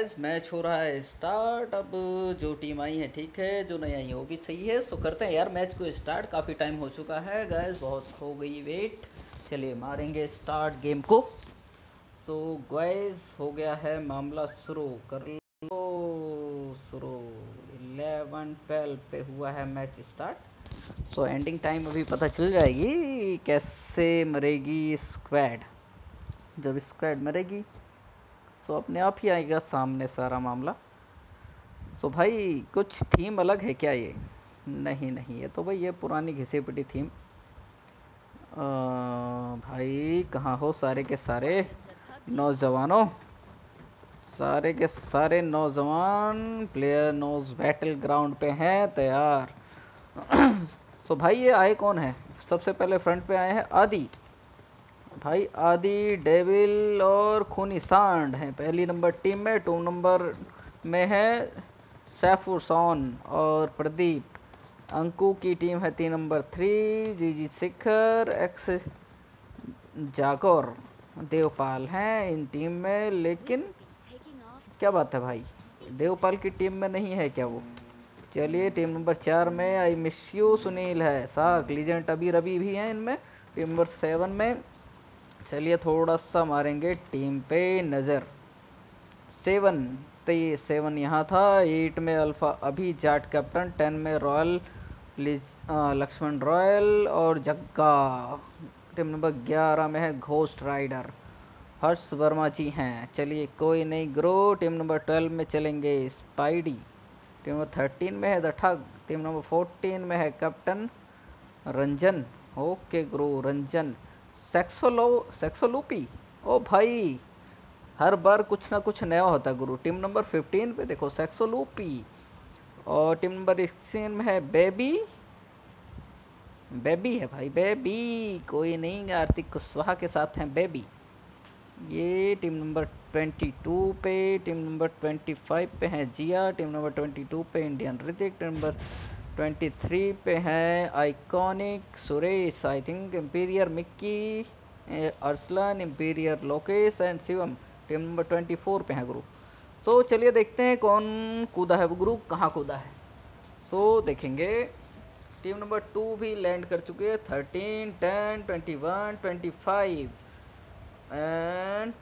Match हो रहा है स्टार्ट अब जो टीम आई है, ठीक है, जो नहीं आई है, वो भी सही है। सो करते हैं यार मैच को स्टार्ट काफ़ी टाइम हो चुका है गाइस बहुत हो गई वेट चलिए, मारेंगे स्टार्ट गेम को। सो गाइस हो गया है मामला शुरू। कर लो। शुरू। इलेवन ट्वेल्व पे हुआ है match start so ending time अभी पता चल जाएगी, कैसे मरेगी स्क्वाड जब स्क्वाड मरेगी सो अपने आप ही आएगा सामने सारा मामला। सो भाई कुछ थीम अलग है क्या ये? नहीं नहीं ये तो भाई ये पुरानी घिसी पिटी थीम। आ, भाई कहाँ हो सारे के सारे नौजवानों? सारे के सारे नौजवान प्लेयर नोज़ बैटल ग्राउंड पे हैं तैयार। सो भाई ये आए कौन है? सबसे पहले फ्रंट पे आए हैं आदि। भाई, आदि, डेविल और खूनी सांड हैं। पहली नंबर टीम में टू नंबर में है सैफुरसॉन और प्रदीप। अंकु की टीम है तीन number three G G Shikhar, X Jaguar. Devpal हैं इन टीम में, लेकिन क्या बात है भाई? देवपाल की टीम में नहीं है क्या वो? चलिए, टीम नंबर चार में आई मिस यू सुनील है, साग लीजेंट अभी रवि भी हैं इनमें, टीम नंबर सेवन में। चलिए थोड़ा सा मारेंगे टीम पे नज़र। सेवन तो ये सेवन यहाँ था, एट में अल्फ़ा अभी जाट कैप्टन, टेन में रॉयल लक्ष्मण रॉयल और जग्गा। टीम नंबर ग्यारह में है घोस्ट राइडर। हर्ष वर्मा जी हैं। चलिए कोई नहीं, ग्रो। टीम नंबर ट्वेल्व में चलेंगे स्पाइडी। टीम नंबर थर्टीन में है द ठग। टीम नंबर फोर्टीन में है captain Ranjan. Okay, grow, Ranjan. सेक्सोलो, सेक्सोलूपी? ओ भाई, हर बार कुछ ना कुछ नया होता है गुरु। टीम नंबर फिफ्टीन पे देखो, सेक्सोलूपी। और टीम नंबर सिक्सटीन में है बेबी। बेबी है भाई, बेबी। कोई नहीं आर्थिक कुशवाहा के साथ हैं बेबी। ये टीम नंबर ट्वेंटी टू पे, टीम नंबर ट्वेंटी फाइव पे है Jiya, team number twenty two पे Indian Hrithik, team number twenty three पे है iconic Suresh I think emperor Mickey Arsalan emperor Lokesh and Shivam team number twenty four पे है group so so, चलिए देखते हैं कौन कूदा है वो ग्रुप कहाँ कूदा है. सो so, देखेंगे. टीम नंबर टू भी लैंड कर चुके हैं. Thirteen ten twenty one twenty five and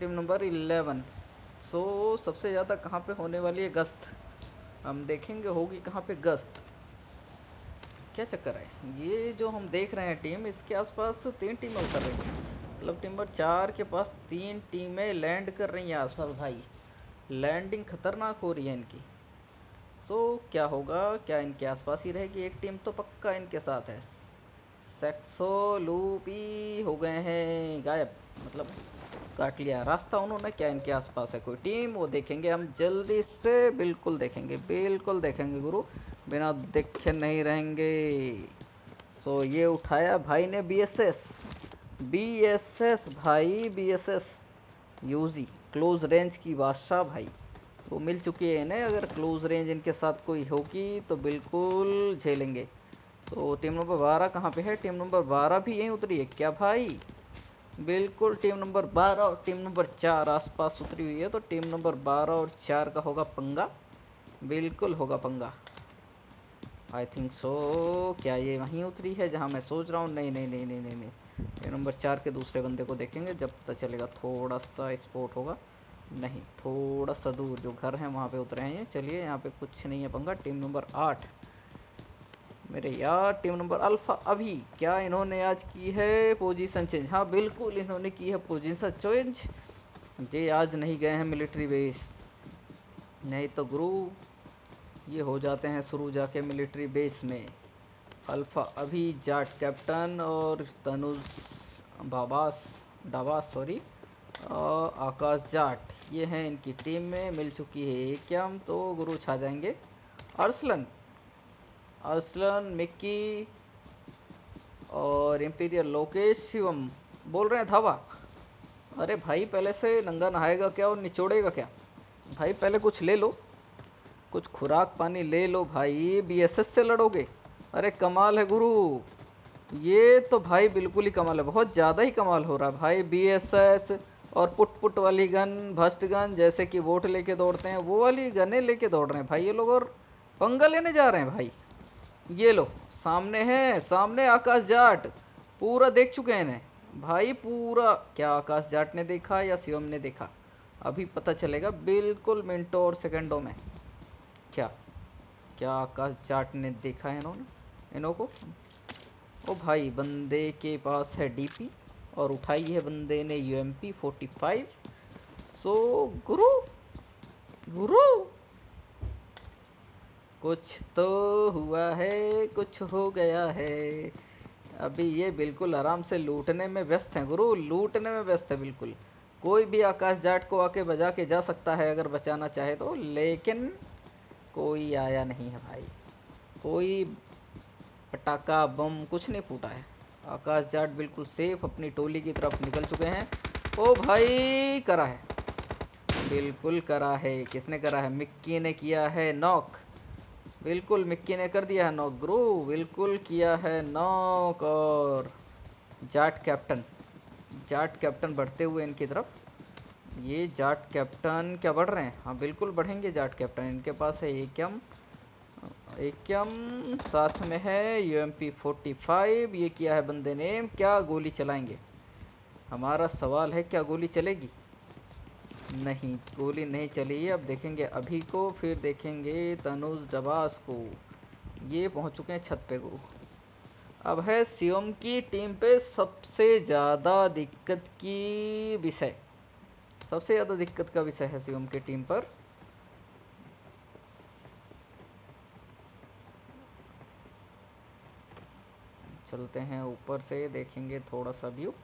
team number eleven so सबसे ज़्यादा कहाँ पे होने वाली है गस्त? हम देखेंगे होगी कहाँ पे गश्त। क्या चक्कर है? ये जो हम देख रहे हैं टीम, इसके आसपास तीन टीमें उतर रही हैं। मतलब टीम नंबर चार के पास तीन टीमें लैंड कर रही हैं आसपास, भाई। लैंडिंग खतरनाक हो रही है इनकी। सो क्या होगा? क्या इनके आसपास ही रहेगी एक टीम? तो पक्का इनके साथ है। सेक्सो लूपी हो गए हैं, गायब मतलब। काट लिया। रास्ता उन्होंने, क्या इनके आसपास है कोई टीम? वो देखेंगे हम जल्दी से। बिल्कुल देखेंगे बिल्कुल देखेंगे गुरु। बिना देखे नहीं रहेंगे। सो ये उठाया भाई ने B S S B S S भाई B S S UG close range की बादशाह भाई। वो मिल चुकी है इन्हें। अगर क्लोज रेंज इनके साथ कोई होगी तो बिल्कुल झेलेंगे। तो टीम नंबर बारह कहाँ पे है? टीम नंबर बारह भी यहीं उतरी है। क्या भाई? बिल्कुल टीम नंबर बारह और टीम नंबर चार आसपास उतरी हुई है तो टीम नंबर बारह और चार का होगा पंगा। बिल्कुल होगा पंगा। आई थिंक सो क्या ये वहीं उतरी है जहाँ मैं सोच रहा हूँ? नहीं नहीं नहीं नहीं नहीं टीम नंबर चार के दूसरे बंदे को देखेंगे, जब पता चलेगा थोड़ा सा स्पोर्ट होगा। नहीं, थोड़ा सा दूर जो घर है, वहाँ पे उतरे हैं ये। चलिए, यहाँ पे कुछ नहीं है पंगा। टीम नंबर आठ। मेरे यार टीम नंबर अल्फ़ा अभी क्या इन्होंने आज की है पोजीशन चेंज हाँ बिल्कुल इन्होंने की है पोजीशन चेंज जे आज नहीं गए हैं मिलिट्री बेस नहीं तो गुरु, ये हो जाते हैं शुरू जाके मिलिट्री बेस में। अल्फ़ा अभी जाट कैप्टन और तनुज, बाबास, डाबास सॉरी आकाश जाट, ये हैं इनकी टीम में, मिल चुकी है। क्या हम तो गुरु छा जाएँगे। अरसलन असलन मिक्की और इम्पीरियल लोकेश शिवम। बोल रहे हैं, धावा। अरे भाई, पहले से नंगा नहाएगा क्या और निचोड़ेगा क्या? भाई, पहले कुछ ले लो। कुछ खुराक पानी ले लो भाई बीएसएस से लड़ोगे। अरे कमाल है गुरु। ये तो भाई बिल्कुल ही कमाल है, बहुत ज़्यादा ही कमाल हो रहा है भाई। बीएसएस और पुट पुट वाली गन, भस्ट गन, जैसे कि वोट लेके दौड़ते हैं, वो वाली गने लेके दौड़ रहे हैं भाई। ये लोग और पंगा लेने जा रहे हैं भाई। ये लो, सामने है, सामने आकाश जाट। पूरा देख चुके हैं इन्हें। भाई, पूरा। क्या आकाश जाट ने देखा या शिवम ने देखा? अभी पता चलेगा, बिल्कुल मिनटों और सेकंडों में। क्या? क्या आकाश जाट ने देखा है इन्होंने? इन्हों को? ओ भाई, बंदे के पास है डीपी और उठाई है बंदे ने U M P forty five. So, गुरु गुरु। कुछ तो हुआ है, कुछ हो गया है। अभी ये बिल्कुल आराम से लूटने में व्यस्त हैं, गुरु, लूटने में व्यस्त है बिल्कुल। कोई भी आकाश जाट को आके बजा के जा सकता है अगर बचाना चाहे तो लेकिन कोई आया नहीं है भाई। कोई पटाखा, बम, कुछ नहीं फूटा है। आकाश जाट बिल्कुल सेफ़ अपनी टोली की तरफ़ निकल चुके हैं। ओ भाई, करा है। बिल्कुल करा है। किसने करा है? मिक्की ने किया है नॉक। बिल्कुल मिक्की ने कर दिया है नॉक ग्रो, बिल्कुल किया है नॉक और जाट कैप्टन। जाट कैप्टन बढ़ते हुए इनकी तरफ़। ये जाट कैप्टन क्या बढ़ रहे हैं? हाँ बिल्कुल बढ़ेंगे जाट कैप्टन। इनके पास है एक एम एकम साथ में है U M P forty five ये किया है बंदे ने। क्या गोली चलाएँगे? हमारा सवाल है, क्या गोली चलेगी? नहीं, गोली नहीं चली। अब देखेंगे, अभी को फिर देखेंगे तनुज डबास को। ये पहुँच चुके हैं छत पे गुरु अब है सीएम की टीम पे सबसे ज़्यादा दिक्कत की विषय। सबसे ज़्यादा दिक्कत का विषय है सीएम की टीम पर। चलते हैं ऊपर से, देखेंगे थोड़ा सा व्यू।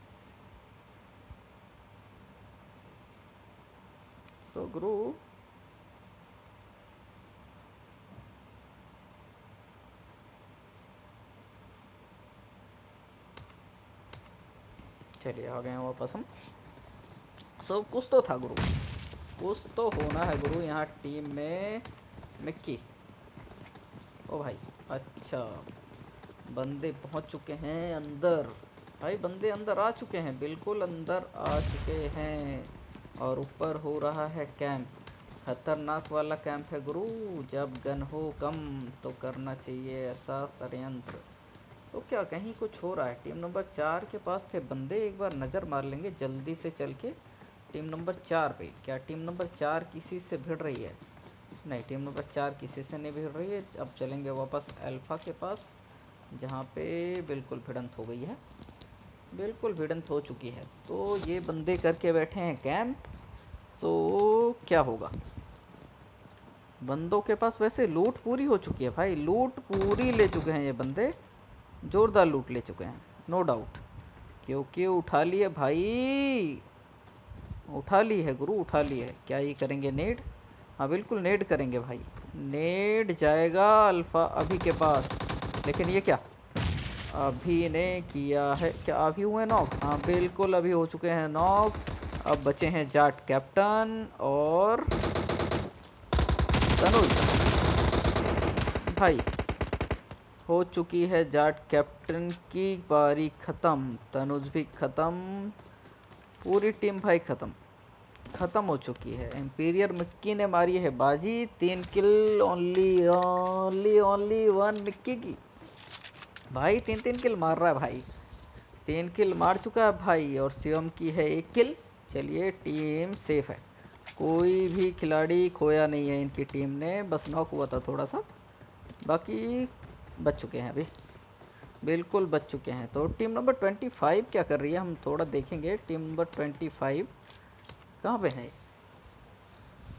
सो गुरु। चलिए आ गए हैं वापस हम। सो कुछ तो था गुरु। कुछ तो होना है गुरु यहाँ टीम में। मिक्की। ओ भाई अच्छा। बंदे पहुँच चुके हैं अंदर। भाई, बंदे अंदर आ चुके हैं। बिल्कुल अंदर आ चुके हैं। और ऊपर हो रहा है कैंप। खतरनाक वाला कैंप है गुरु। जब गन हो कम तो करना चाहिए ऐसा षडयंत्र। तो क्या कहीं कुछ हो रहा है? टीम नंबर चार के पास थे बंदे, एक बार नज़र मार लेंगे जल्दी से चल के। टीम नंबर चार पे, क्या टीम नंबर चार किसी से भिड़ रही है? नहीं, टीम नंबर चार किसी से नहीं भिड़ रही है। अब चलेंगे वापस अल्फ़ा के पास, जहाँ पे बिल्कुल भिड़ंत हो गई है। बिल्कुल भिड़ंत हो चुकी है। तो ये बंदे करके बैठे हैं कैंप। तो क्या होगा? बंदों के पास वैसे लूट पूरी हो चुकी है भाई। लूट पूरी ले चुके हैं ये बंदे। ज़ोरदार लूट ले चुके हैं नो डाउट क्योंकि उठा लिए भाई? उठा ली है गुरु, उठा ली है। क्या ये करेंगे नेड? हाँ बिल्कुल नेड करेंगे भाई। नेड जाएगा अल्फ़ा अभी के पास। लेकिन ये क्या? अभी ने किया है, क्या अभी हुए नॉक? हाँ बिल्कुल अभी हो चुके हैं नॉक। अब बचे हैं जाट कैप्टन और तनुज। भाई, हो चुकी है जाट कैप्टन की बारी ख़त्म, तनुज भी ख़त्म, पूरी टीम भाई ख़त्म। ख़त्म हो चुकी है। एम्पीरियर मिक्की ने मारी है बाजी, तीन kill only only only one Mickey की। भाई तीन तीन किल मार रहा है भाई। तीन किल मार चुका है भाई, और शिवम की है एक किल। चलिए, टीम सेफ़ है। कोई भी खिलाड़ी खोया नहीं है इनकी टीम ने। बस नॉक हुआ था थोड़ा सा बाकी बच चुके हैं अभी। बिल्कुल बच चुके हैं। तो टीम नंबर ट्वेंटी फाइव क्या कर रही है? हम थोड़ा देखेंगे। टीम नंबर ट्वेंटी फाइव कहाँ पे है?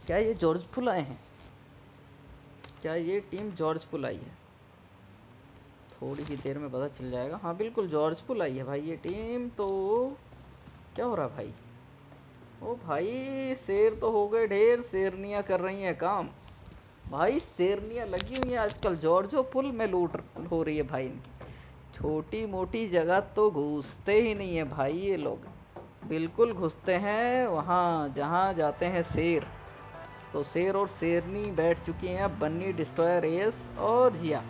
क्या ये जॉर्ज पुल आए हैं? क्या ये टीम जॉर्ज पुल आई है? थोड़ी ही देर में पता चल जाएगा। हाँ बिल्कुल, जॉर्ज पुल आई है भाई, ये टीम तो क्या हो रहा भाई? ओ भाई, शेर तो हो गए ढेर, शेरनियाँ कर रही हैं काम। भाई, शेरनियाँ लगी हुई हैं आजकल, जॉर्जो पुल में लूट हो रही है भाई इनकी। छोटी मोटी जगह तो घुसते ही नहीं है भाई ये लोग। बिल्कुल घुसते हैं, वहाँ जहाँ जाते हैं शेर। तो शेर और शेरनी बैठ चुकी हैं, अब बन्नी डिस्ट्रॉयर एस और जिया।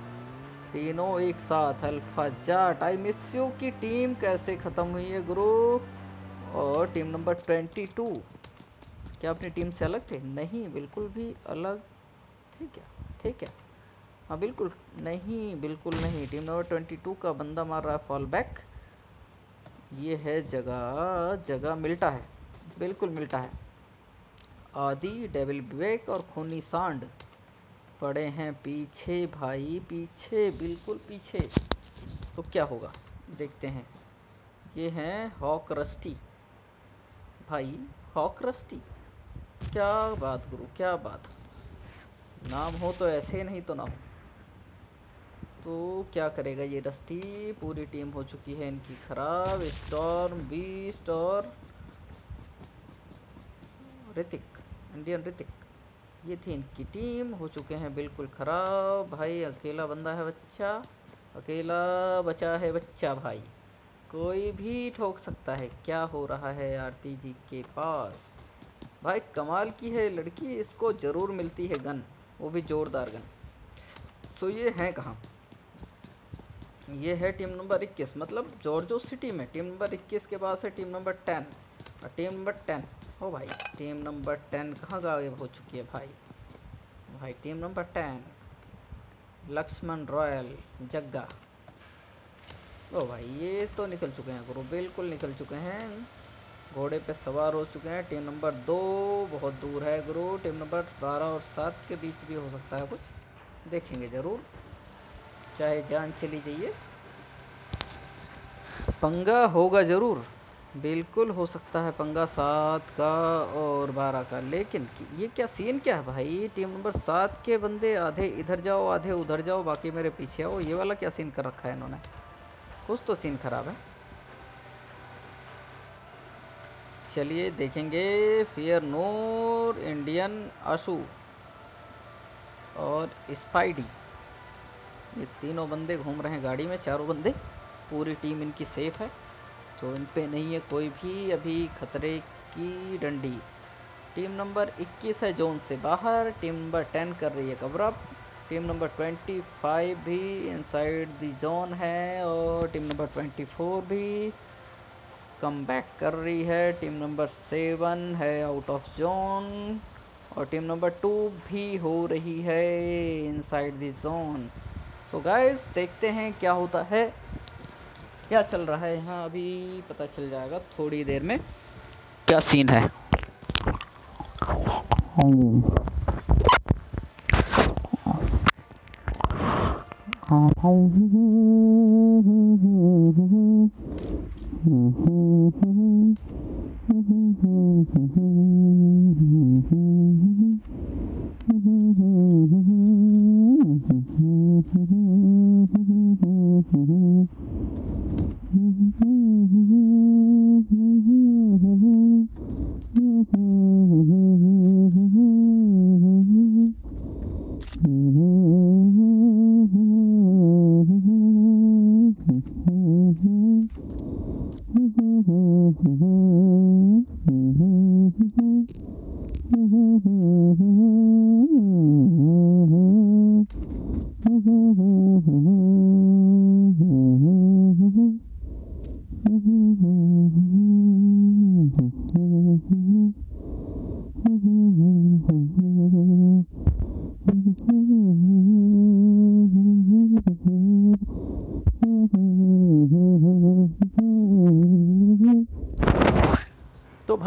तीनों एक साथ, alpha Jat I miss you की टीम कैसे ख़त्म हुई है गुरु? और टीम नंबर ट्वेंटी टू। क्या अपनी टीम से अलग थे? नहीं, बिल्कुल भी अलग थे क्या? थे क्या हाँ बिल्कुल। नहीं बिल्कुल नहीं। टीम नंबर ट्वेंटी टू का बंदा मार रहा है फॉल बैक ये है जगह। जगह मिलता है। बिल्कुल मिलता है। आदि डेविल विवेक और खूनी सांड। पड़े हैं पीछे भाई, पीछे, बिल्कुल पीछे। तो क्या होगा? देखते हैं। ये हैं हॉक रस्टी। भाई, हॉक रस्टी? क्या बात गुरु, क्या बात। नाम हो तो ऐसे नहीं तो ना हो। तो क्या करेगा ये रस्टी? पूरी टीम हो चुकी है इनकी खराब। स्टॉर्म, बीस्ट और ऋतिक, इंडियन ऋतिक। ये थी इनकी टीम, हो चुके हैं बिल्कुल ख़राब। भाई, अकेला बंदा है बच्चा, अकेला बचा है बच्चा भाई। कोई भी ठोक सकता है, क्या हो रहा है आरती जी के पास? भाई, कमाल की है, लड़की, इसको ज़रूर मिलती है गन, वो भी ज़ोरदार गन। सो ये हैं कहाँ? ये है टीम नंबर 21 मतलब जॉर्जो सिटी में। टीम नंबर 21 के पास है, टीम नंबर 10 और टीम नंबर टेन ओ भाई टीम नंबर टेन कहाँ गायब हो चुकी है भाई? भाई team number ten Lakshman royal, Jagga. ओ भाई, ये तो निकल चुके हैं गुरु, बिल्कुल निकल चुके हैं। घोड़े पे सवार हो चुके हैं। टीम नंबर दो बहुत दूर है गुरु। टीम नंबर बारह और सात के बीच भी हो सकता है कुछ। देखेंगे ज़रूर। चाहे जान चली जाइए। पंगा होगा ज़रूर। बिल्कुल हो सकता है पंगा सात का और बारह का, लेकिन ये क्या सीन क्या है भाई? टीम नंबर सात के बंदे आधे इधर जाओ, आधे उधर जाओ, बाकी मेरे पीछे आओ। ये वाला क्या सीन कर रखा है इन्होंने? कुछ तो सीन ख़राब है। चलिए देखेंगे। फियर नूर इंडियन आशू और स्पाइडी ये तीनों बंदे घूम रहे हैं गाड़ी में, चारों बंदे। पूरी टीम इनकी सेफ़ है। तो इन पे नहीं है कोई भी अभी खतरे की डंडी। टीम नंबर 21 है जोन से बाहर, टीम नंबर 10 कर रही है कवर अप टीम नंबर 25 भी इनसाइड दी जोन है और टीम नंबर 24 भी कम बैक कर रही है। टीम नंबर सेवन है आउट ऑफ़ जोन और टीम नंबर टू भी हो रही है inside the zone so guys देखते हैं क्या होता है। क्या चल रहा है? यहाँ अभी पता चल जाएगा थोड़ी देर में क्या सीन है।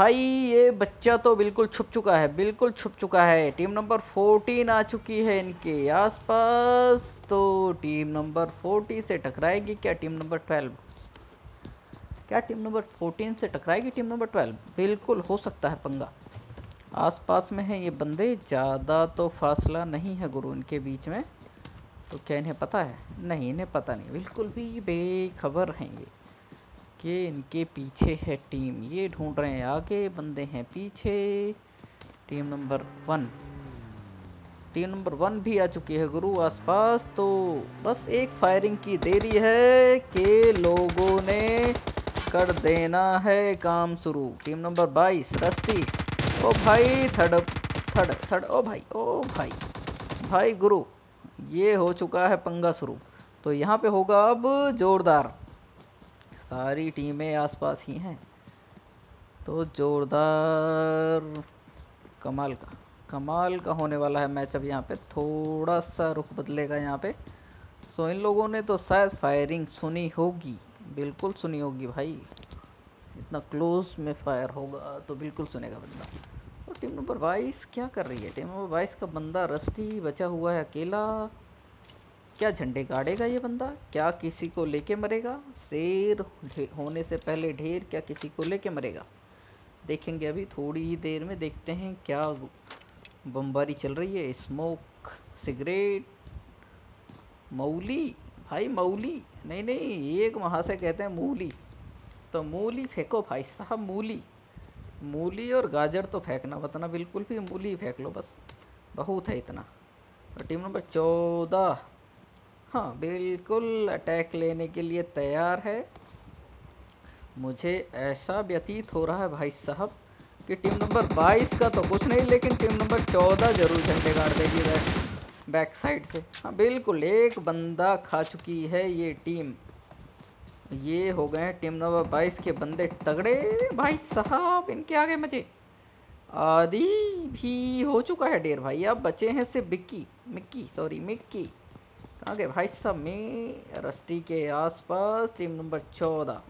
भाई, ये बच्चा तो बिल्कुल छुप चुका है, बिल्कुल छुप चुका है। टीम नंबर फोर्टीन आ चुकी है इनके आसपास। तो टीम नंबर फोर्टी से टकराएगी क्या टीम नंबर ट्वेल्व? क्या टीम नंबर फोर्टीन से टकराएगी टीम नंबर ट्वेल्व? बिल्कुल हो सकता है पंगा। आसपास में है ये बंदे, ज़्यादा तो फासला नहीं है गुरु इनके बीच में। तो क्या इन्हें पता है? नहीं, इन्हें पता नहीं। बिल्कुल भी बेखबर हैं ये। कि इनके पीछे है टीम। ये ढूंढ रहे हैं, आगे बंदे हैं पीछे। Team number one. Team number one भी आ चुकी है गुरु आसपास तो बस एक फायरिंग की देरी है कि लोगों ने कर देना है काम शुरू। टीम नंबर बाईस रस्टी ओ भाई थर्ड थर्ड थर्ड ओ भाई ओ भाई भाई गुरु, ये हो चुका है पंगा शुरू। तो यहाँ पे होगा अब जोरदार। सारी टीमें आसपास ही हैं। तो जोरदार कमाल का कमाल का होने वाला है मैच अब यहाँ पे। थोड़ा सा रुख बदलेगा यहाँ पे। सो इन लोगों ने तो शायद फायरिंग सुनी होगी। बिल्कुल सुनी होगी भाई। इतना क्लोज में फायर होगा तो बिल्कुल सुनेगा बंदा। और टीम नंबर बाईस क्या कर रही है? टीम नंबर बाईस का बंदा रस्टी बचा हुआ है अकेला। क्या झंडे गाड़ेगा ये बंदा? क्या किसी को लेके मरेगा? शेर होने से पहले ढेर क्या किसी को लेके मरेगा? देखेंगे अभी, थोड़ी ही देर में देखते हैं क्या बमबारी चल रही है। स्मोक, सिगरेट मऊली भाई मऊली नहीं नहीं, एक वहाँ से कहते हैं मूली। तो मूली फेंको भाई साहब, मूली। मूली और गाजर तो फेंकना बताना बिल्कुल भी, मूली फेंक लो बस। बहुत है इतना। और टीम नंबर चौदह। हाँ बिल्कुल अटैक लेने के लिए तैयार है। मुझे ऐसा व्यतीत हो रहा है भाई साहब कि टीम नंबर 22 का तो कुछ नहीं, लेकिन टीम नंबर 14 ज़रूर झंडे गाड़ देगी बैक बैक साइड से। हाँ बिल्कुल, एक बंदा खा चुकी है ये टीम। ये हो गए टीम नंबर 22 के बंदे तगड़े। भाई साहब, इनके आगे मज़े। आदि भी हो चुका है, डेर भाई। अब बचे हैं सिर्फ़ बिक्की मिक्की सॉरी मिक्की। गए भाई साहब में रस्टी के आसपास, टीम नंबर चौदह।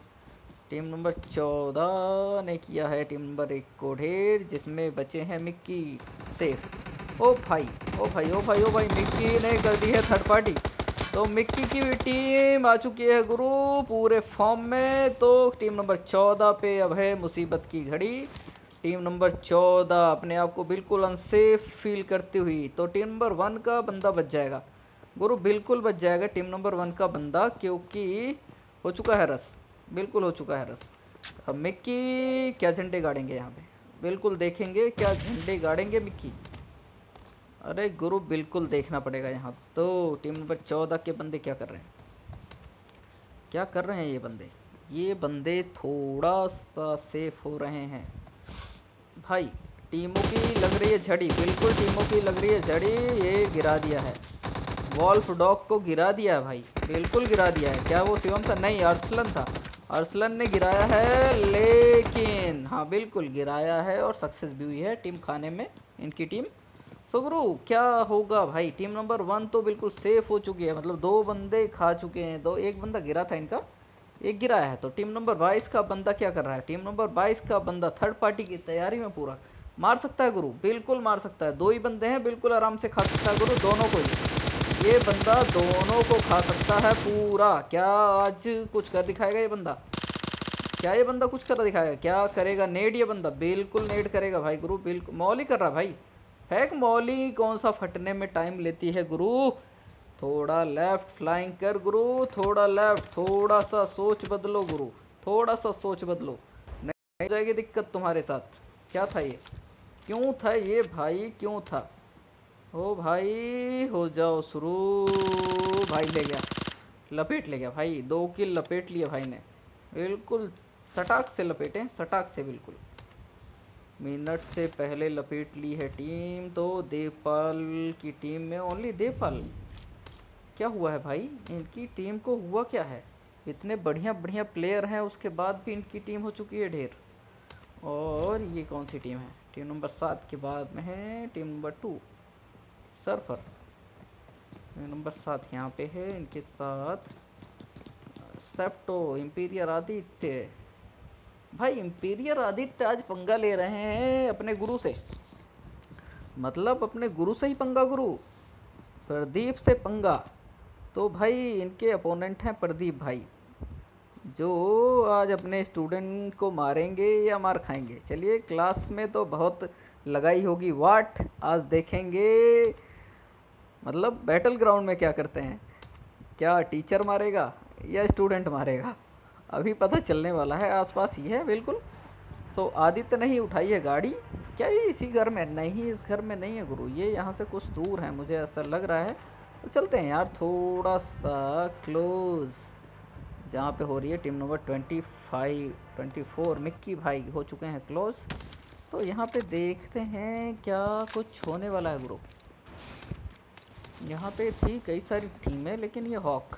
टीम नंबर चौदह ने किया है टीम नंबर एक को ढेर, जिसमें बचे हैं मिक्की, सेफ़। ओ भाई ओ भाई ओ भाई ओ भाई, मिक्की ने कर दी है थर्ड पार्टी तो मिक्की की भी टीम आ चुकी है गुरु, पूरे फॉर्म में। तो टीम नंबर चौदह पे अब है मुसीबत की घड़ी। टीम नंबर चौदह अपने आप को बिल्कुल अनसेफ फील करती हुई। तो टीम नंबर वन का बंदा बच जाएगा। गुरु बिल्कुल बच जाएगा टीम नंबर वन का बंदा, क्योंकि हो चुका है रस। बिल्कुल हो चुका है रस। अब मिक्की, क्या झंडे गाड़ेंगे यहाँ पे? बिल्कुल देखेंगे, क्या झंडे गाड़ेंगे मिक्की? अरे गुरु, बिल्कुल देखना पड़ेगा यहाँ तो। टीम नंबर चौदह के बंदे क्या कर रहे हैं? क्या कर रहे हैं ये बंदे? ये बंदे थोड़ा सा सेफ़ हो रहे हैं। भाई, टीमों की लग रही है झड़ी। बिल्कुल टीमों की लग रही है झड़ी। ये गिरा दिया है। वॉल्फ डॉग को गिरा दिया है भाई। बिल्कुल गिरा दिया है। क्या वो शिवम था? नहीं, अरसलन था। अरसलन ने गिराया है, लेकिन हाँ बिल्कुल गिराया है और सक्सेस भी हुई है टीम खाने में, इनकी टीम। सुगरू, क्या होगा भाई? टीम नंबर वन तो बिल्कुल सेफ़ हो चुकी है। मतलब दो बंदे खा चुके हैं, दो, एक बंदा गिरा था इनका, एक गिराया है। तो टीम नंबर बाईस का बंदा क्या कर रहा है? टीम नंबर बाईस का बंदा थर्ड पार्टी की तैयारी में पूरा। मार सकता है गुरु, बिल्कुल मार सकता है। दो ही बंदे हैं, बिल्कुल आराम से खा सकता है गुरु, दोनों को ही। ये बंदा दोनों को खा सकता है पूरा। क्या आज कुछ कर दिखाएगा ये बंदा? क्या ये बंदा कुछ कर दिखाएगा? क्या करेगा नेट ये बंदा? बिल्कुल नेड करेगा भाई गुरु, बिल्कुल। मौली कर रहा भाई। फेक मौली? कौन सा फटने में टाइम लेती है गुरु? थोड़ा लेफ़्ट फ्लाइंग कर गुरु, थोड़ा लेफ़्ट थोड़ा सा सोच बदलो गुरु, थोड़ा सा सोच बदलो। नहीं जाएगी दिक्कत तुम्हारे साथ। क्या था ये? क्यों था ये भाई? क्यों था? ओ भाई, हो जाओ शुरू। भाई ले गया। लपेट ले गया भाई। दो किल लपेट लिया भाई ने। बिल्कुल सटाक से लपेटें, सटाक से बिल्कुल। मिनट से पहले लपेट ली है टीम तो देवपाल की टीम में ओनली देवपाल। क्या हुआ है भाई? इनकी टीम को हुआ क्या है? इतने बढ़िया बढ़िया प्लेयर हैं, उसके बाद भी इनकी टीम हो चुकी है ढेर। और ये कौन सी टीम है? टीम नंबर सात के बाद में है, team number two. Surfer. Number सात यहाँ पे है, इनके साथ, सेप्टो, इम्पीरियर आदित्य। भाई, इम्पीरियर आदित्य आज पंगा ले रहे हैं अपने गुरु से। मतलब अपने गुरु से ही पंगा गुरु, प्रदीप से पंगा। तो भाई, इनके अपोनेंट हैं प्रदीप भाई, जो आज अपने स्टूडेंट को मारेंगे या मार खाएँगे। चलिए क्लास में तो बहुत लगाई होगी वाट, आज देखेंगे। मतलब बैटल ग्राउंड में क्या करते हैं? क्या टीचर मारेगा या स्टूडेंट मारेगा? अभी पता चलने वाला है, आसपास ही है, बिल्कुल। तो आदित्य नहीं उठाई है गाड़ी। क्या ये इसी घर में? नहीं, इस घर में नहीं है गुरु। ये यहाँ से कुछ दूर है, मुझे ऐसा लग रहा है। तो चलते हैं यार, थोड़ा सा क्लोज जहाँ पे हो रही है team number twenty five twenty four Mickey भाई हो चुके हैं क्लोज तो यहाँ पे देखते हैं क्या कुछ होने वाला है गुरु। यहाँ पे थी कई सारी टीमें, लेकिन ये हॉक।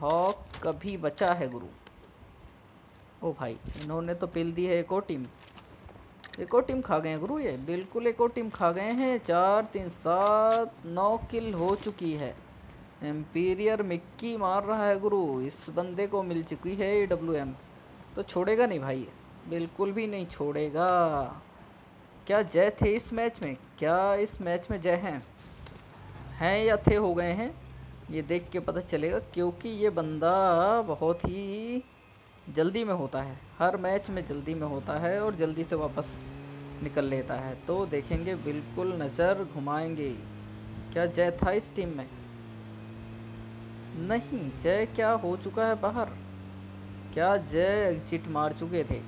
हॉक कभी बचा है गुरु। ओ भाई, इन्होंने तो पिल दी है एक और टीम। एक और टीम खा गए हैं गुरु ये। बिल्कुल एक और टीम खा गए हैं। चार तीन सात नौ किल हो चुकी है। एम्पीरियर मिक्की मार रहा है गुरु। इस बंदे को मिल चुकी है ए डब्ल्यू एम तो छोड़ेगा नहीं भाई बिल्कुल भी नहीं छोड़ेगा। क्या जय थे इस मैच में? क्या इस मैच में जय हैं? हैं या थे, हो गए हैं, ये देख के पता चलेगा, क्योंकि ये बंदा बहुत ही जल्दी में होता है। हर मैच में जल्दी में होता है और जल्दी से वापस निकल लेता है। तो देखेंगे, बिल्कुल नज़र घुमाएँगे। क्या जय था इस टीम में? नहीं, जय क्या हो चुका है बाहर? क्या जय एग्जिट मार चुके थे?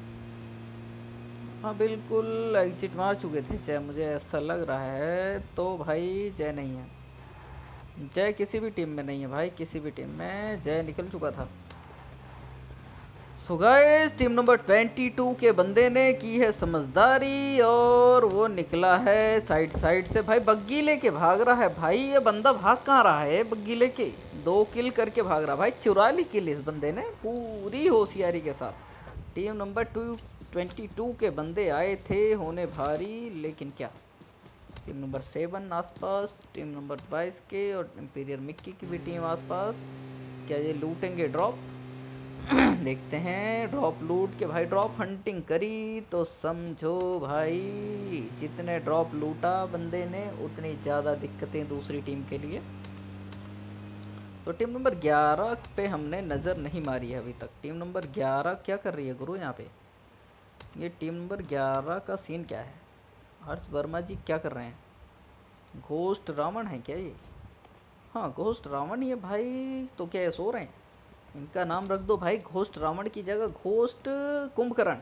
हाँ बिल्कुल एग्जिट मार चुके थे जय, मुझे ऐसा लग रहा है। तो भाई, जय नहीं है। जय किसी भी टीम में नहीं है भाई, किसी भी टीम में जय निकल चुका था। सो गाइस टीम नंबर 22 के बंदे ने की है समझदारी और वो निकला है साइड साइड से। भाई, बग्गी लेके भाग रहा है भाई, ये बंदा भाग कहाँ रहा है? बग्गी लेके दो किल करके भाग रहा भाई, चुरा ली किल इस बंदे ने पूरी होशियारी के साथ। Team number two twenty two के बंदे आए थे, होने भारी, लेकिन क्या? टीम नंबर सेवन आसपास, टीम नंबर बाईस के और इम्पीरियर मिक्की की भी टीम आसपास। क्या ये लूटेंगे ड्रॉप? देखते हैं, ड्रॉप लूट के भाई ड्रॉप हंटिंग करी तो समझो भाई, जितने ड्रॉप लूटा बंदे ने, उतनी ज़्यादा दिक्कतें दूसरी टीम के लिए। तो टीम नंबर 11 पे हमने नज़र नहीं मारी है अभी तक। टीम नंबर 11 क्या कर रही है गुरु यहाँ पे? ये टीम नंबर 11 का सीन क्या है? हर्ष वर्मा जी क्या कर रहे हैं? घोस्ट रावण है क्या ये? हाँ घोस्ट रावण ये भाई तो क्या ये सो रहे हैं? इनका नाम रख दो भाई घोस्ट रावण की जगह घोस्ट कुंभकर्ण।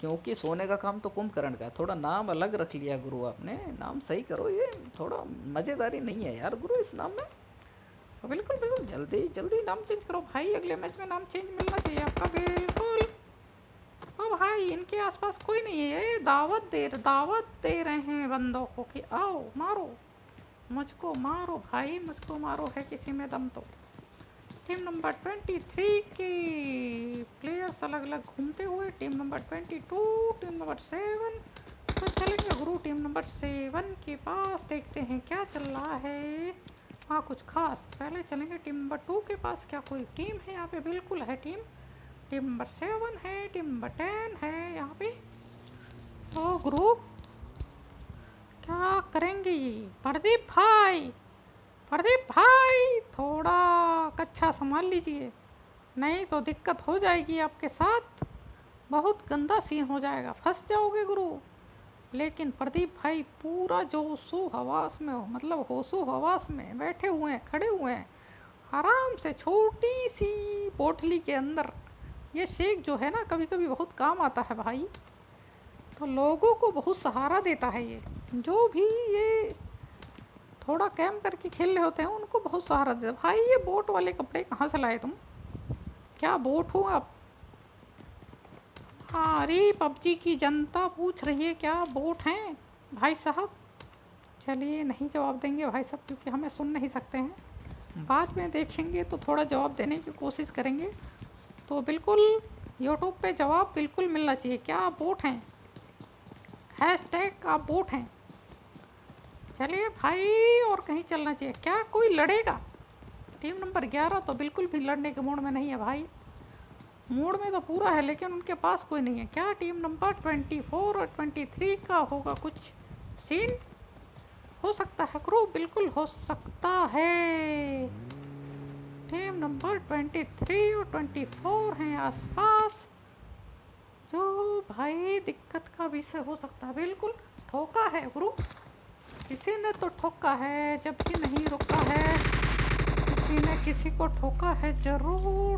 क्योंकि सोने का काम तो कुंभकर्ण का थोड़ा नाम अलग रख लिया गुरु आपने। नाम सही करो ये। थोड़ा मज़ेदारी नहीं है यार गुरु इस नाम में। तो बिल्कुल बिल्कुल, जल्दी जल्दी नाम चेंज करो। भाई, अगले मैच में नाम चेंज मिलना चाहिए आपका। बिल्कुल। ओ भाई इनके आसपास कोई नहीं है। ये दावत दे दावत दे रहे हैं बंदों को कि आओ, मारो। मुझको मारो भाई, मुझको मारो है किसी में दम तो। टीम नंबर 23 के प्लेयर्स अलग अलग घूमते हुए team number 22 team number seven तो चलेंगे गुरु टीम नंबर सेवन के पास देखते हैं क्या चल रहा है। हाँ कुछ खास। पहले चलेंगे टीम नंबर टू के पास। क्या कोई टीम है यहाँ पे? बिल्कुल है टीम टीम नंबर सेवन है टीम नंबर टेन है यहाँ पे। तो गुरु, क्या करेंगे? प्रदीप भाई प्रदीप भाई, थोड़ा कच्छा संभाल लीजिए, नहीं तो दिक्कत हो जाएगी आपके साथ। बहुत गंदा सीन हो जाएगा। फंस जाओगे गुरु। लेकिन प्रदीप भाई पूरा जोशो हवास में हो मतलब होशो हवास में बैठे हुए हैं, खड़े हुए हैं, आराम से छोटी सी पोटली के अंदर ये शेक जो है ना कभी कभी बहुत काम आता है भाई। तो लोगों को बहुत सहारा देता है ये। जो भी ये थोड़ा कैम करके खेल रहे होते हैं, उनको बहुत सहारा देते भाई, ये बोट वाले कपड़े कहाँ से लाए तुम? क्या बोट हो आप? हाँ अरे, पबजी की जनता पूछ रही है, क्या बोट हैं? भाई साहब, चलिए नहीं जवाब देंगे भाई साहब, क्योंकि हमें सुन नहीं सकते हैं। बाद में देखेंगे तो थोड़ा जवाब देने की कोशिश करेंगे। तो बिल्कुल यूट्यूब पे जवाब बिल्कुल मिलना चाहिए। क्या आप बोट हैं? हैश टैग आप बोट हैं। चलिए भाई, और कहीं चलना चाहिए। क्या कोई लड़ेगा? टीम नंबर ग्यारह तो बिल्कुल भी लड़ने के मूड में नहीं है भाई। मूड में तो पूरा है, लेकिन उनके पास कोई नहीं है। क्या टीम नंबर ट्वेंटी फोर और ट्वेंटी थ्री का होगा कुछ सीन हो सकता है क्रू बिल्कुल हो सकता है। टीम नंबर ट्वेंटी थ्री और ट्वेंटी फोर हैं आसपास। जो भाई दिक्कत का विषय हो सकता है। बिल्कुल ठोका है गुरु। किसी ने तो ठोका है जब भी नहीं रुका है। किसी ने किसी को ठोका है, ज़रूर।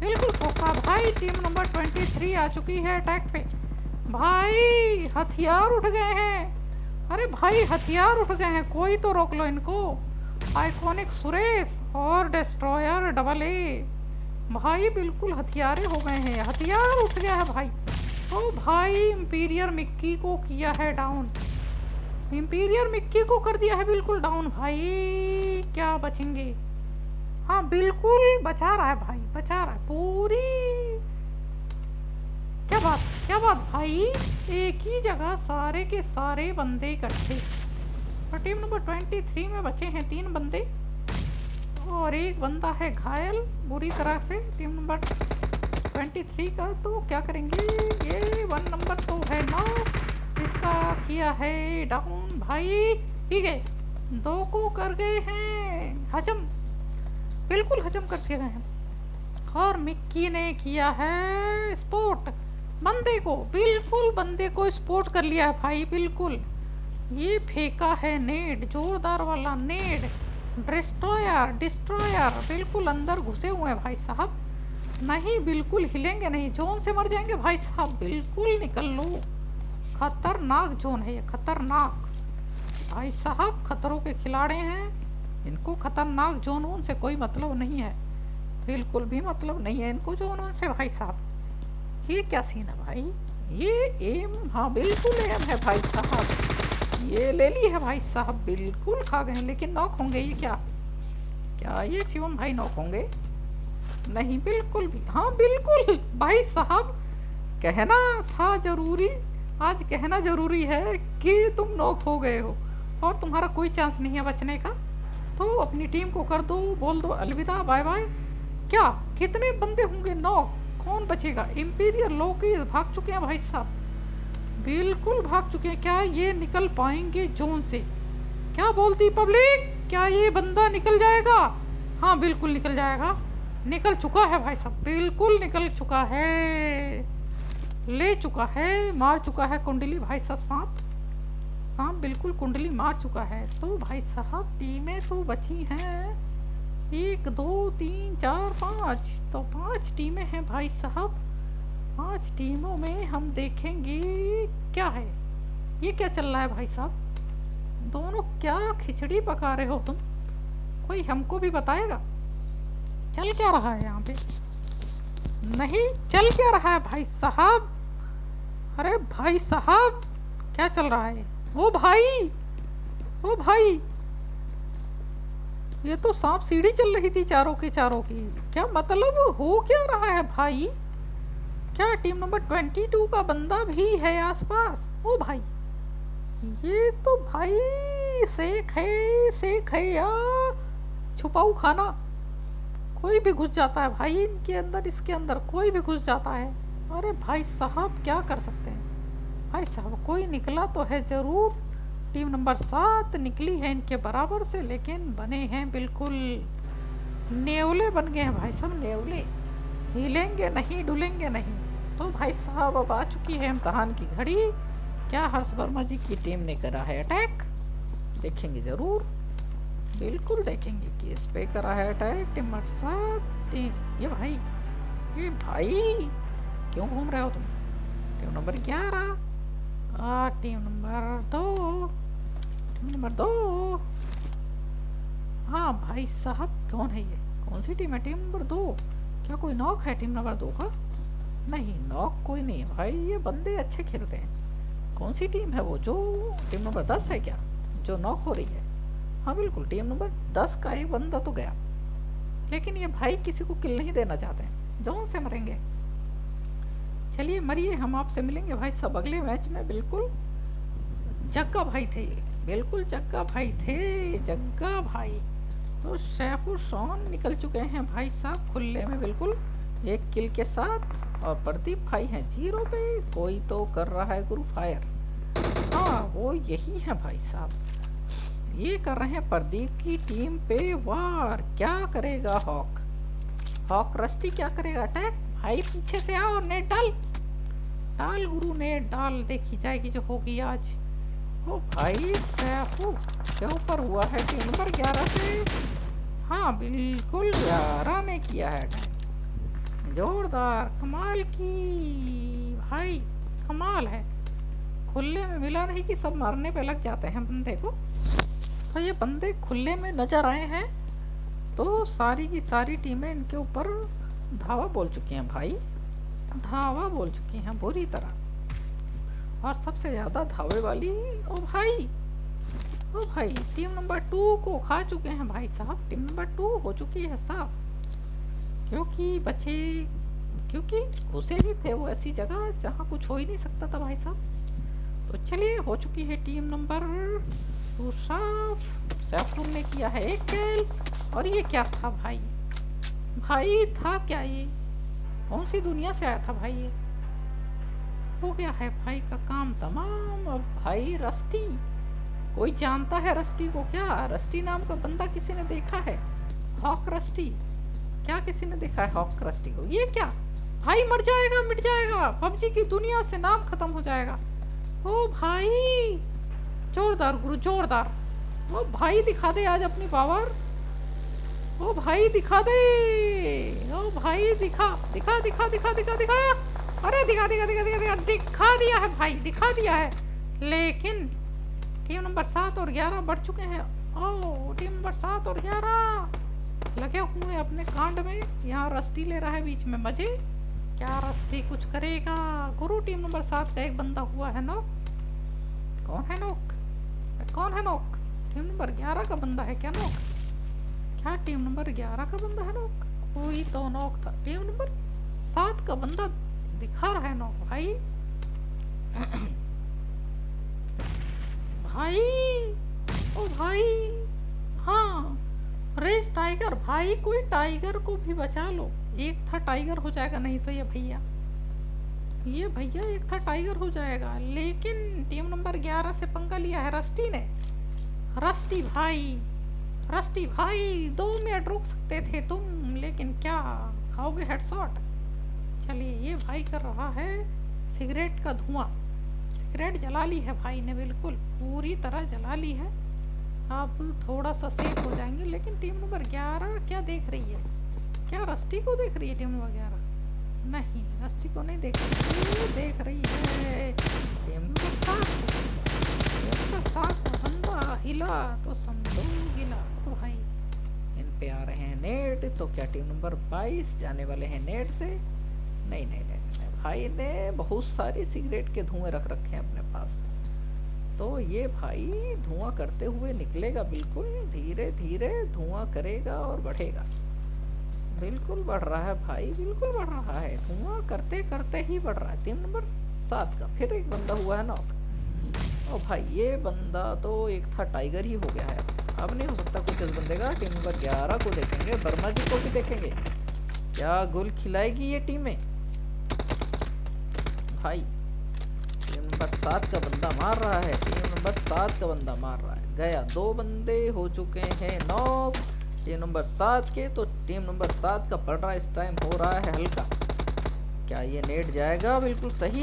बिल्कुल ठोका। भाई टीम नंबर ट्वेंटी थ्री आ चुकी है अटैक पे। भाई हथियार उठ गए हैं। अरे भाई हथियार उठ गए हैं। कोई तो रोक लो इनको। आइकॉनिक सुरेश और डिस्ट्रॉयर डबल ए भाई बिल्कुल हथियारे हो गए हैं। हथियार उठ गया है भाई। ओ भाई इंपीरियर मिक्की को किया है डाउन इम्पीरियर मिक्की को कर दिया है बिल्कुल डाउन भाई, क्या बचेंगे? हाँ बिल्कुल बचा रहा है भाई, बचा रहा है। पूरी। क्या बात क्या बात भाई? एक ही जगह सारे के सारे बंदे इकट्ठे। और टीम नंबर ट्वेंटी थ्री में बचे हैं तीन बंदे। और एक बंदा है घायल, बुरी तरह से टीम नंबर ट्वेंटी थ्री का। तो क्या करेंगे? ये वन नंबर तो है ना। इसका किया है डाउन भाई। ठीक है। दो को कर गए हैं। हजम। बिल्कुल हजम कर दिए गए हैं। और मिक्की ने किया है स्पोर्ट बंदे को, बिल्कुल बंदे को स्पोर्ट कर लिया है भाई, बिल्कुल। ये फेंका है नेड, जोरदार वाला नेड। डिस्ट्रॉयर डिस्ट्रॉयर बिल्कुल अंदर घुसे हुए हैं भाई साहब। नहीं, बिल्कुल हिलेंगे नहीं। जोन से मर जाएँगे भाई साहब। बिल्कुल निकल लो। खतरनाक जोन है ये, खतरनाक। भाई साहब, खतरों के खिलाड़ी हैं। इनको खतरनाक जोन उन से कोई मतलब नहीं है। बिल्कुल भी मतलब नहीं है इनको जोन उन से भाई साहब। ये क्या सीन है भाई? ये एम हाँ बिल्कुल एम है भाई साहब। ये ले ली है भाई साहब, बिल्कुल खा गए लेकिन नॉक होंगे ये क्या? क्या ये शिवम भाई नॉक होंगे? नहीं, बिल्कुल भी। हाँ बिल्कुल। भाई साहब, कहना था ज़रूरी, आज कहना ज़रूरी है कि तुम नॉक हो गए हो और तुम्हारा कोई चांस नहीं है बचने का। तो अपनी टीम को कर दो, बोल दो, अलविदा बाय बाय क्या कितने बंदे होंगे नॉक? कौन बचेगा? इम्पीरियल लोग भाग चुके हैं भाई साहब। बिल्कुल भाग चुके हैं। क्या ये निकल पाएँगे जोन से? क्या बोलती पब्लिक? क्या ये बंदा निकल जाएगा? हाँ बिल्कुल निकल जाएगा। निकल चुका है भाई साहब, बिल्कुल निकल चुका है। ले चुका है, मार चुका है कुंडली भाई साहब सांप। सांप बिल्कुल कुंडली मार चुका है। तो भाई साहब, टीमें तो बची हैं। एक, दो, तीन, चार, पाँच। तो पाँच टीमें हैं भाई साहब। पाँच टीमों में हम देखेंगे क्या है। ये क्या चल रहा है भाई साहब? दोनों क्या खिचड़ी पका रहे हो तुम? कोई हमको भी बताएगा? चल क्या रहा है यहाँ पे? नहीं, चल क्या रहा है भाई साहब? अरे भाई साहब, क्या चल रहा है? ओ भाई ओ भाई। ये तो सांप सीढ़ी चल रही थी चारों की चारों की। क्या मतलब हो क्या रहा है भाई? क्या टीम नंबर ट्वेंटी टू का बंदा भी है आसपास? ओ भाई, ये तो भाई सेख है सेख है या छुपाऊ खाना। कोई भी घुस जाता है भाई इनके अंदर, इसके अंदर कोई भी घुस जाता है। अरे भाई साहब, क्या कर सकते हैं? भाई साहब, कोई निकला तो है ज़रूर। टीम नंबर सात निकली है इनके बराबर से, लेकिन बने हैं बिल्कुल। नेवले बन गए हैं भाई साहब, नेवले। हिलेंगे नहीं, डुलेंगे नहीं। तो भाई साहब, अब आ चुकी है इम्तहान की घड़ी। क्या हर्ष वर्मा जी की टीम ने करा है अटैक? देखेंगे ज़रूर। बिल्कुल देखेंगे कि इस पे करा है अटैक। टीम नंबर ये भाई ये भाई, क्यों घूम रहे हो तुम? टीम नंबर ग्यारह। टीम नंबर दो। टीम नंबर दो। हाँ भाई साहब, कौन है ये? कौन सी टीम है? टीम नंबर दो। क्या कोई नॉक है टीम नंबर दो का? नहीं नॉक कोई नहीं। भाई, ये बंदे अच्छे खेलते हैं। कौन सी टीम है वो? जो टीम नंबर दस है क्या? जो नॉक हो रही है। हाँ बिल्कुल टीम नंबर दस का एक बंदा तो गया। लेकिन ये भाई किसी को किल नहीं देना चाहते हैं। जो से मरेंगे। चलिए, मरिए, हम आपसे मिलेंगे। भाई, सब अगले मैच में बिल्कुल जग्गा भाई थे बिल्कुल जग्गा भाई थे, जग्गा भाई। तो सैफुर सोन निकल चुके हैं भाई साहब खुले में, बिल्कुल। एक किल के साथ, और प्रदीप भाई हैं ज़ीरो पे, कोई तो कर रहा है गुरु फायर। हाँ वो यही है भाई साहब। ये कर रहे हैं प्रदीप की टीम पे वार। क्या करेगा हॉक? हॉक रस्टी क्या करेगा? अटैक? भाई पीछे से आओ, और नेट डाल। डाल गुरु, नेट डाल। देखी जाएगी जो होगी आज। ओ भाई सैफू क्या ऊपर हुआ है? टीम नंबर ग्यारह से। हाँ बिल्कुल ग्यारह ने किया है जोरदार, कमाल की। भाई, कमाल है। खुले में मिला नहीं कि सब मारने पे लग जाते हैं बंदे को। तो ये बंदे खुले में नज़र आए हैं तो सारी की सारी टीमें इनके ऊपर धावा बोल चुकी हैं भाई। धावा बोल चुकी हैं बुरी तरह। और सबसे ज़्यादा धावे वाली, ओ भाई ओ भाई, टीम नंबर टू को खा चुके हैं भाई साहब। टीम नंबर टू हो चुकी है साफ़। क्योंकि बच्चे, क्योंकि घुसे ही थे वो ऐसी जगह जहाँ कुछ हो ही नहीं सकता था भाई साहब। तो चलिए, हो चुकी है टीम नंबर सैफुल ने किया है एक खेल और ये क्या था भाई? भाई था क्या ये? कौन सी दुनिया से आया था भाई ये? हो गया है भाई का काम तमाम। अब भाई रस्टी। कोई जानता है रस्टी को क्या? रस्टी नाम का बंदा किसी ने देखा है? Hawk Rusty. क्या किसी ने देखा है हॉक रस्टी को? ये क्या? भाई मर जाएगा, मिट जाएगा। पबजी की दुनिया से नाम खत्म हो जाएगा। ओ भाई, जोरदार गुरु, जोरदार। ओ भाई, दिखा दे आज अपनी पावर ओ भाई, दिखा दे। ओ भाई, दिखा दिखा दिखा दिखा दिखा दिखा। अरे दिखा दिखा दिखा दिखा दिखा दिखा दिया है भाई, दिखा दिया है। लेकिन टीम नंबर सात और ग्यारह बढ़ चुके हैं। ओ टीम नंबर सात और ग्यारह। लगे हुए अपने कांड में। यहाँ रस्ती ले रहा है बीच में मज़े। क्या रस्ती कुछ करेगा? गुरु टीम नंबर सात का एक बंदा हुआ है नोक कौन है नोक? कौन है नोक? टीम नंबर ग्यारह का बंदा है क्या नोक? क्या टीम नंबर ग्यारह का बंदा है नोक? कोई तो नोक था। टीम नंबर सात का बंदा दिखा रहा है नोक भाई। भाई? ओ भाई? हाँ। रेस टाइगर, भाई, कोई टाइगर को भी बचा लो। एक था टाइगर हो जाएगा, नहीं तो ये भैया। ये भैया एक था टाइगर हो जाएगा, लेकिन टीम नंबर ग्यारह से पंगा लिया है रस्टी ने। रस्टी भाई रस्टी भाई, दो मिनट रुक सकते थे तुम, लेकिन क्या खाओगे हेडशॉट चलिए, ये भाई कर रहा है सिगरेट का धुआँ। सिगरेट जला ली है भाई ने, बिल्कुल पूरी तरह जला ली है। अब थोड़ा सा सेफ़ हो जाएँगे लेकिन टीम नंबर ग्यारह क्या देख रही है? क्या रस्टी को देख रही है टीम नंबर ग्यारह? नहीं रस्टी को नहीं देख रही। देख रही है। टीम नंबर हिला तो समझो हिला। तो भाई इन पे आ रहे हैं नेट तो क्या टीम नंबर बाईस जाने वाले हैं नेट से? नहीं नहीं नहीं, नहीं। भाई ने बहुत सारी सिगरेट के धुएँ रख रखे हैं अपने पास। तो ये भाई धुआँ करते हुए निकलेगा बिल्कुल, धीरे धीरे धुआँ करेगा और बढ़ेगा। बिल्कुल बढ़ रहा है भाई, बिल्कुल बढ़ रहा है। धुआँ करते करते ही बढ़ रहा है। टीम नंबर, सात का। फिर एक बंदा हुआ है नॉक और भाई ये बंदा तो एक था टाइगर ही हो गया है। अब नहीं हो सकता कुछ इस बंदे का। टीम नंबर ग्यारह को देखेंगे। वर्मा जी को भी देखेंगे। क्या गोल खिलाएगी ये टीमें भाई नंबर सात का बंदा मार रहा है। टीम नंबर सात का बंदा मार रहा है। गया, दो बंदे हो चुके हैं नॉक। टीम नंबर सात के तो टीम नंबर सात का पड़ रहा इस टाइम हो रहा है हल्का। क्या ये नेट जाएगा? बिल्कुल सही।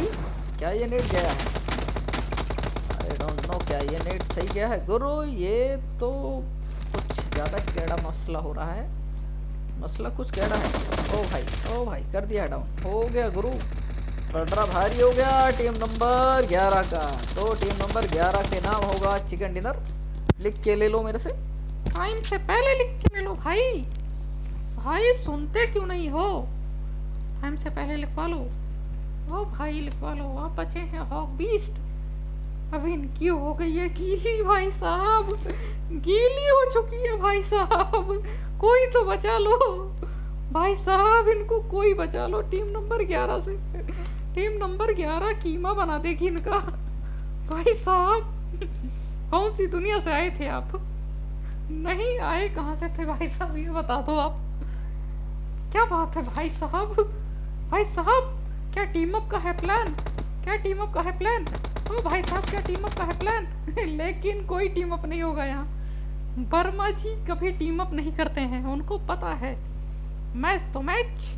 क्या ये नेट गया है? आई डोंट नो क्या ये नेट सही गया है। गुरु, ये तो कुछ ज़्यादा कैड़ा मसला हो रहा है। मसला कुछ कैड़ा है। ओ भाई ओ भाई, कर दिया डाउन हो गया गुरु। पलटरा भारी हो गया टीम नंबर ग्यारह का। तो टीम नंबर ग्यारह के नाम होगा चिकन डिनर। लिख के ले लो मेरे से। टाइम से पहले लिख के ले लो भाई। भाई, सुनते क्यों नहीं हो? टाइम से पहले लिखवा लो। ओ भाई, लिखवा लो। आप बचे हैं, हॉक बीस्ट। अब इनकी हो गई है गीली भाई साहब। गीली हो चुकी है भाई साहब। कोई तो बचा लो। भाई साहब, इनको कोई बचा लो। टीम नंबर ग्यारह से। टीम नंबर ग्यारह कीमा बना देगी इनका। भाई साहब, कौन सी दुनिया से आए थे आप? नहीं आए, कहाँ से थे भाई साहब? ये बता दो आप। क्या बात है भाई साहब? भाई साहब, क्या टीम अप का है प्लान क्या टीम अप का है प्लान ओ भाई साहब, क्या टीम अप का है प्लान लेकिन कोई टीम अप नहीं होगा यहाँ। वर्मा जी कभी टीम अप नहीं करते हैं, उनको पता है। मैच तो मैच।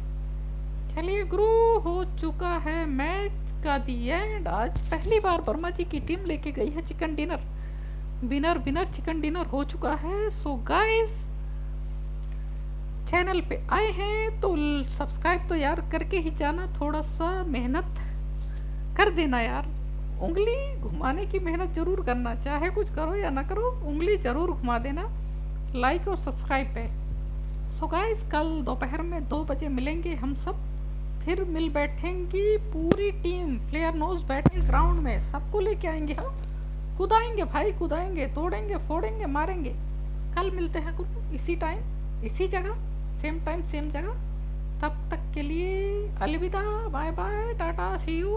चलिए, गुरु हो चुका है मैच का दी एंड आज पहली बार वर्मा जी की टीम लेके गई है chicken dinner winner winner chicken dinner हो चुका है। सो गाइस चैनल पे आए हैं तो सब्सक्राइब तो यार करके ही जाना। थोड़ा सा मेहनत कर देना यार। उंगली घुमाने की मेहनत ज़रूर करना। चाहे कुछ करो या ना करो, उंगली ज़रूर घुमा देना। लाइक और सब्सक्राइब पे। सो गाइस कल दोपहर में दो बजे मिलेंगे हम सब। फिर मिल बैठेंगी पूरी टीम। प्लेयर नोज़ बैठे ग्राउंड में। सबको लेके आएँगे हम। कुदाएँगे भाई, कुदाएँगे। तोड़ेंगे, फोड़ेंगे, मारेंगे। कल मिलते हैं कुछ इसी टाइम इसी जगह सेम टाइम सेम जगह। तब तक के लिए अलविदा। Bye bye tata see you